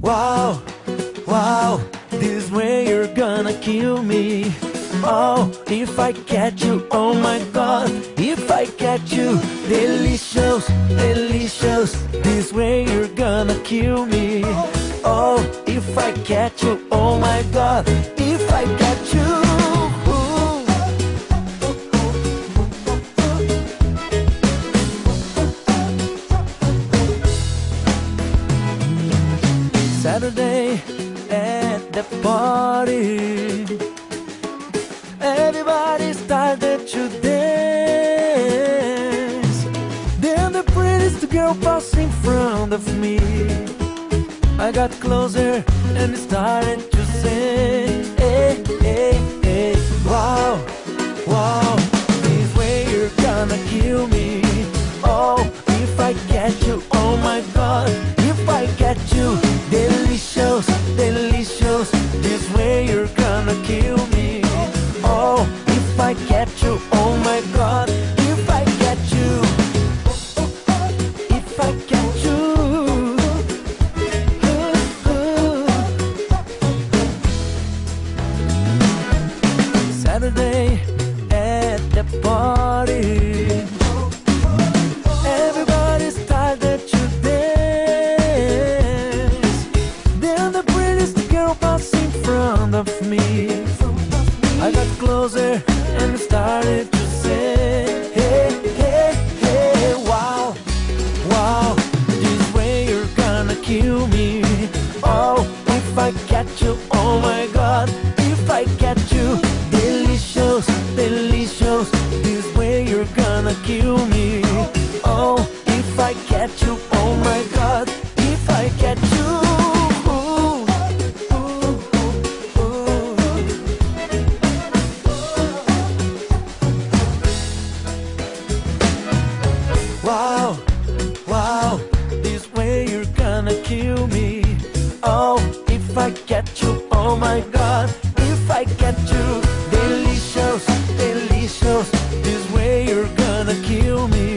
Wow, wow, this way you're gonna kill me. Oh, if I catch you, oh my god, if I catch you, delicious, delicious, this way you're gonna kill me. Oh, if I catch you, oh my god, Saturday at the party. Everybody started to dance. Then the prettiest girl passed in front of me. I got closer and started to say, I catch you, oh my god, if I catch you, if I catch you. Saturday at the party. Everybody started to dance. Then the prettiest girl in front of me. I got closer and started to say, Hey, hey, hey, wow, wow, this way you're gonna kill me. Oh, if I catch you, oh my god, if I catch you, delicious, delicious, this way you're gonna kill me. Oh, my god, if I get you, delicious, delicious, this way you're gonna kill me.